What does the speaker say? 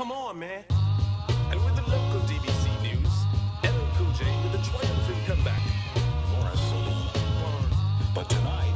Come on, man. And with the local DBC news, LL Cool J with a triumphant comeback. Morrison. But tonight.